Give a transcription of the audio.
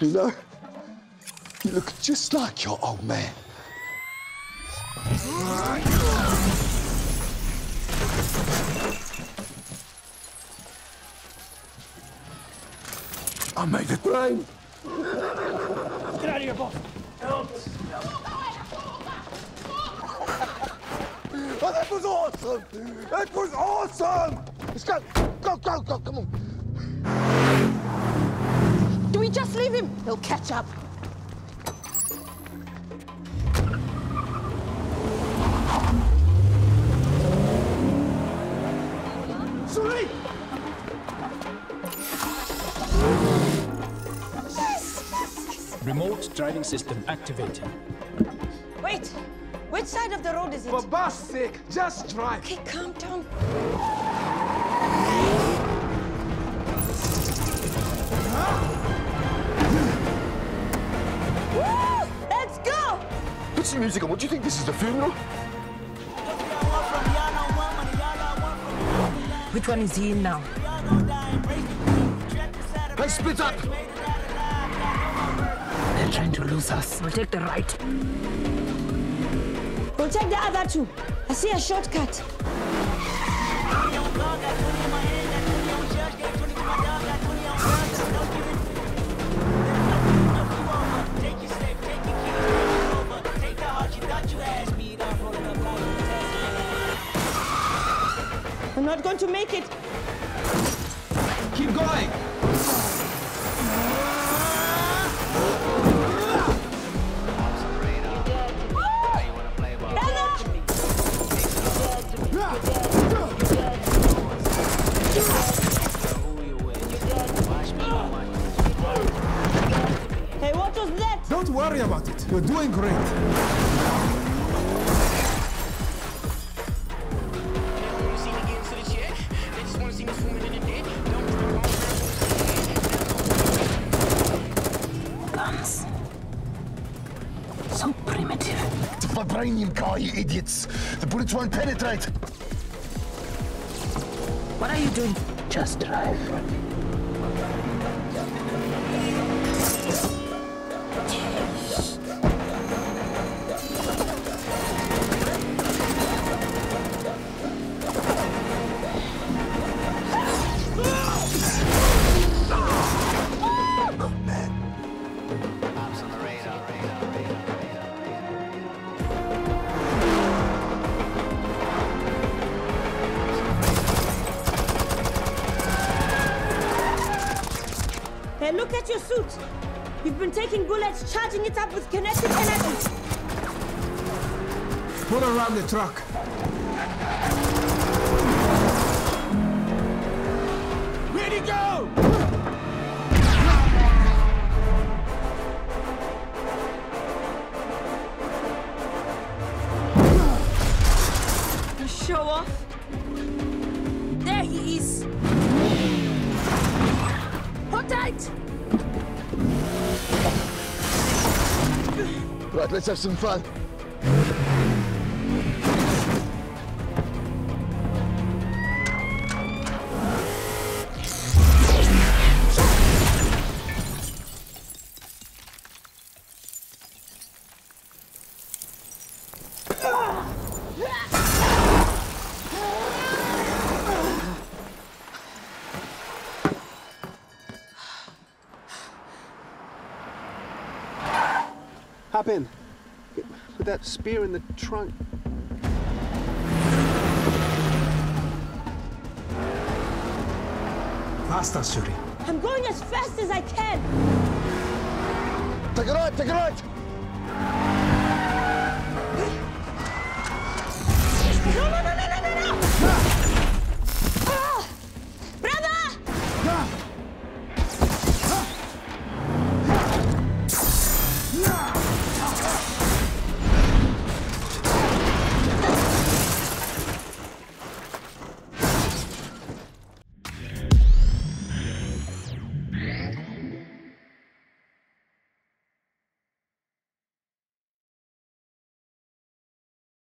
You know, you look just like your old man. I made it rain. Get out of here, boss. Help. Oh, that was awesome! That was awesome! Let's go! Go, go, go, come on! Do we just leave him? He'll catch up. Sorry! Remote driving system activated. Wait, which side of the road is it? For Bast sake, just drive. Okay, calm down. Put some music on. What do you think this is, a funeral? Which one is he in now? Hey, split up! They're trying to lose us. We'll take the right. We'll take the other two. I see a shortcut. To make it. Keep going! Hey, what was that? Don't worry about it. You're doing great. Guns. So primitive. It's a vibranium car, you idiots! The bullets won't penetrate! What are you doing? Just drive. Hey, look at your suit. You've been taking bullets, charging it up with kinetic energy. Pull around the truck. Ready, go! Show off. There he is. Tight. Right, let's have some fun. Hop in. Put that spear in the trunk. Faster, Shuri. I'm going as fast as I can. Take a right, take a right!